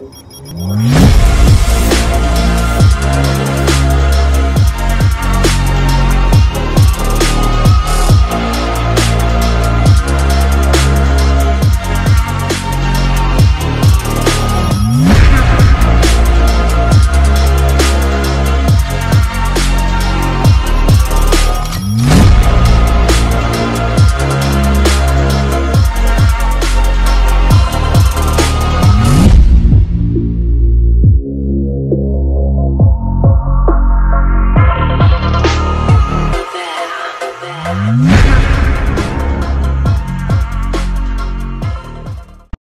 Mm-hmm. Yeah.